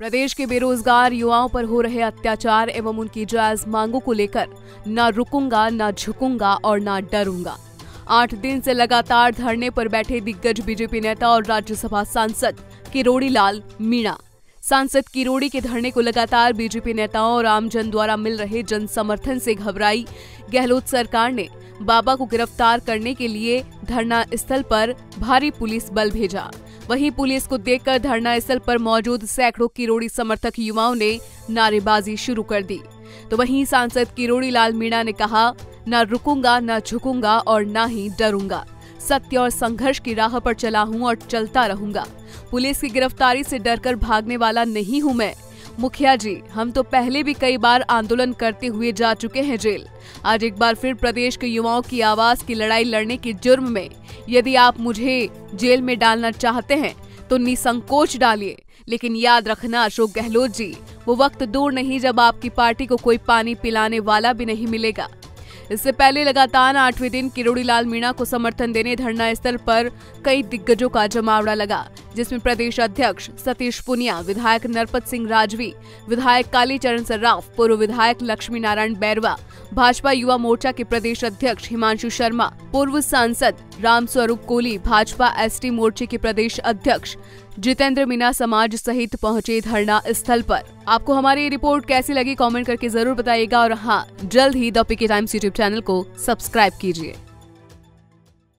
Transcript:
प्रदेश के बेरोजगार युवाओं पर हो रहे अत्याचार एवं उनकी जायज़ मांगों को लेकर न रुकूँगा, न झुकूँगा और न डरूँगा। आठ दिन से लगातार धरने पर बैठे दिग्गज बीजेपी नेता और राज्यसभा सांसद किरोड़ी लाल मीणा। सांसद किरोड़ी के धरने को लगातार बीजेपी नेताओं और आमजन द्वारा मिल रहे जन समर्थन से घबराई गहलोत सरकार ने। बाबा को गिरफ़्तार करने के लिए धरना स्थल पर भारी पुलिस बल भेजा। वहीं पुलिस को देखकर धरना स्थल पर मौजूद सैकड़ों किरोड़ी समर्थक युवाओं ने नारेबाजी शुरू कर दी। तो वहीं सांसद किरोड़ी लाल मीणा ने कहा, न रुकूँगा, न झुकूँगा और न ही डरूँगा। सत्य और संघर्ष की राह पर चला हूँ और चलता रहूँगा। पुलिस की गिरफ्तारी से डरकर भागने वाला नहीं हूँ मैं। मुखिया जी, हम तो पहले भी कई बार आंदोलन करते हुए जा चुके हैं जेल। आज एक बार फिर प्रदेश के युवाओं की आवाज़ की लड़ाई लड़ने के जुर्म में, यदि आप मुझे जेल में डालना चाहते हैं तो निसंकोच डालिए। लेकिन याद रखना अशोक गहलोत जी, वो वक्त दूर नहीं जब आपकी पार्टी को कोई पानी पिलाने वाला भी नहीं मिलेगा। इससे पहले लगातार आठवें दिन किरोड़ी लाल मीणा को समर्थन देने धरना स्थल पर कई दिग्गजों का जमावड़ा लगा, जिसमें प्रदेश अध्यक्ष सतीश पुनिया, विधायक नरपत सिंह राजवी, विधायक कालीचरण सर्राफ, पूर्व विधायक लक्ष्मी नारायण बैरवा, भाजपा युवा मोर्चा के प्रदेश अध्यक्ष हिमांशु शर्मा, पूर्व सांसद रामस्वरूप कोहली, भाजपा एसटी मोर्चे के प्रदेश अध्यक्ष जितेंद्र मीना समाज सहित पहुँचे धरना स्थल पर। आपको हमारी रिपोर्ट कैसी लगी कमेंट करके ज़रूर बताइएगा और हाँ जल्द ही the PK times YouTube channel को सब्सक्राइब कीजिए।